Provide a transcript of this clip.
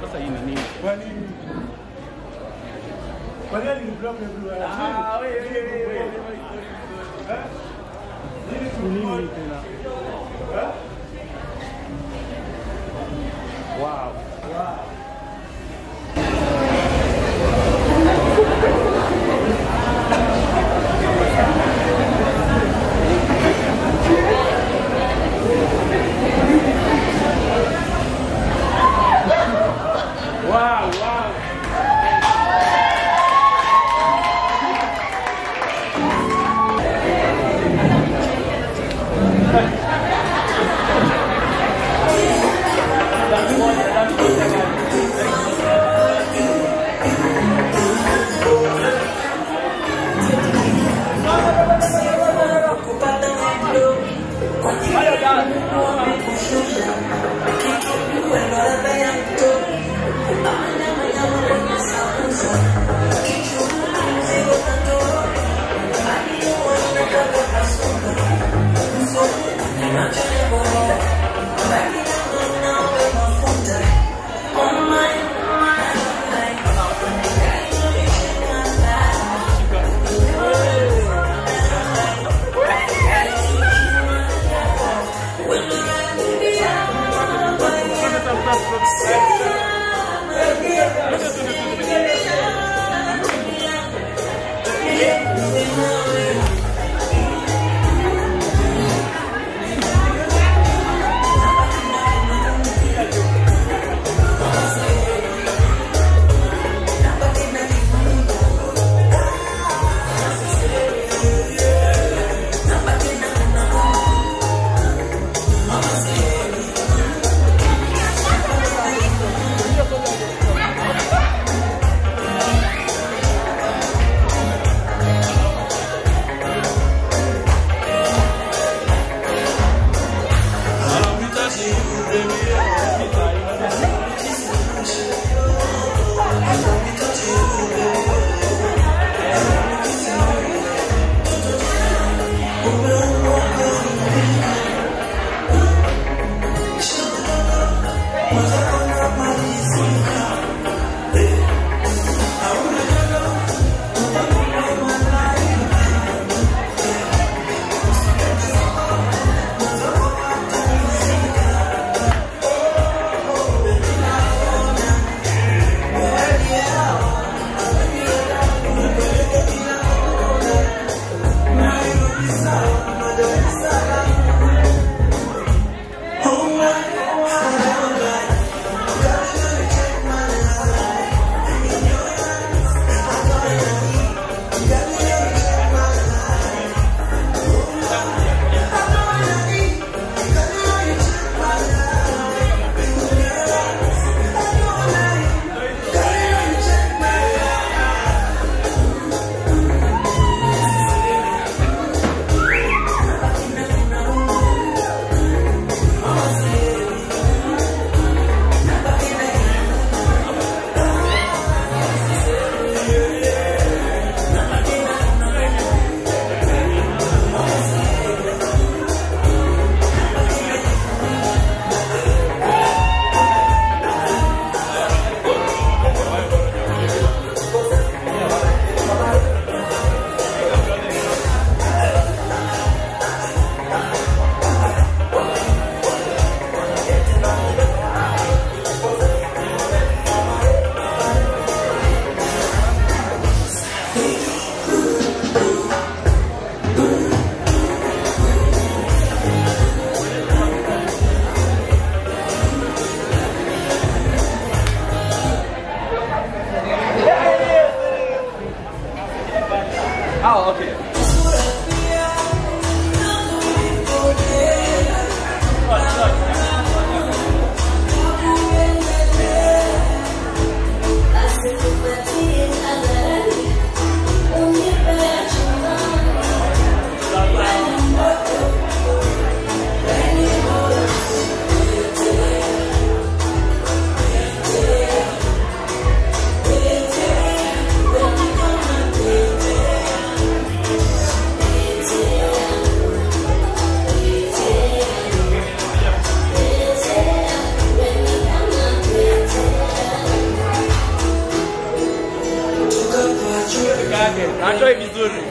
Sasa hii ni nini? Ni nini tena? What's up? yake hatoi vizuri.